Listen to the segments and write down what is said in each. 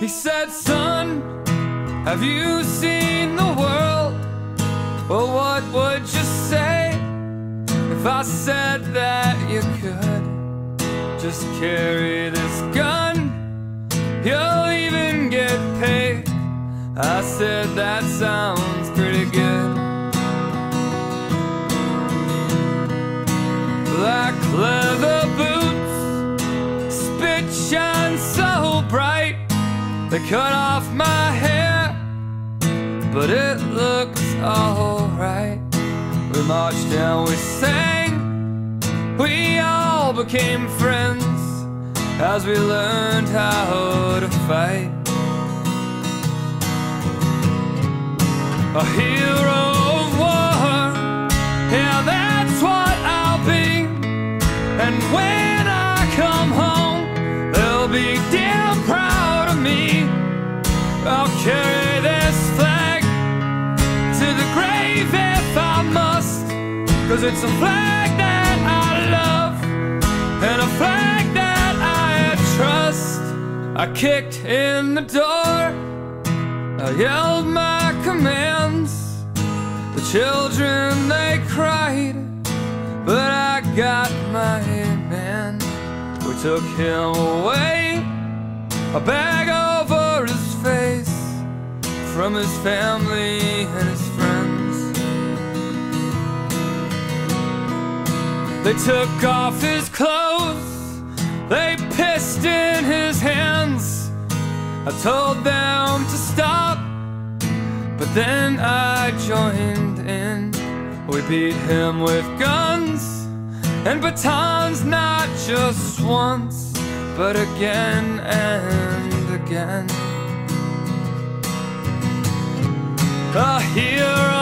He said, Son, have you seen the world? Well, what would you say if I said that you could just carry this gun? You'll even get paid. I said, That sounds They cut off my hair, but it looks alright. We marched and we sang, we all became friends as we learned how to fight. A hero of war, yeah, that's what I'll be. And when Cause it's a flag that I love and a flag that I trust. I kicked in the door, I yelled my commands. The children they cried, but I got my man. We took him away, a bag over his face, from his family and his They took off his clothes, they pissed in his hands. I told them to stop, but then I joined in. We beat him with guns and batons, not just once, but again and again. A hero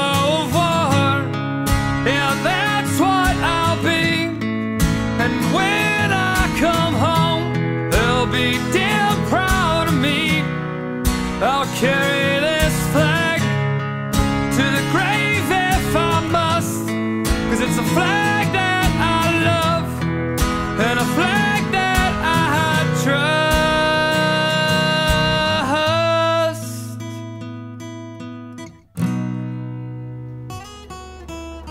carry this flag to the grave if I must. Cause it's a flag that I love and a flag that I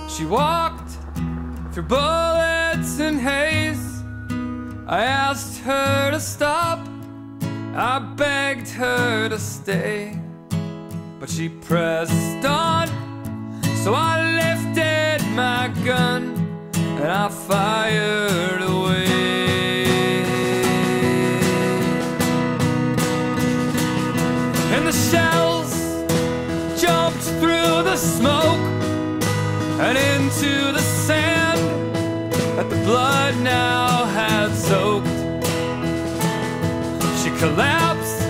trust. She walked through bullets and haze. I asked her to stop. I begged her to stay. But she pressed on. So I lifted my gun and I fired away. And the shells jumped through the smoke and into the sand that the blood now had soaked. Collapsed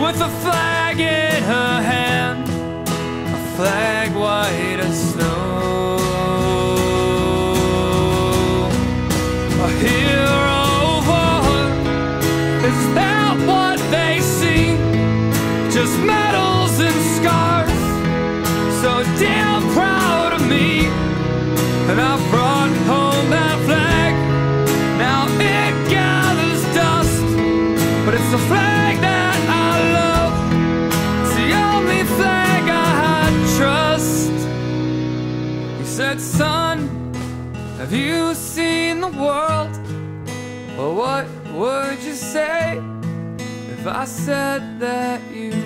with a flag in her hand, a flag white as snow. A hero of war, is that what they see? Just medals and scars, so damn proud of me. And I brought Son, have you seen the world? Well, what would you say if I said that you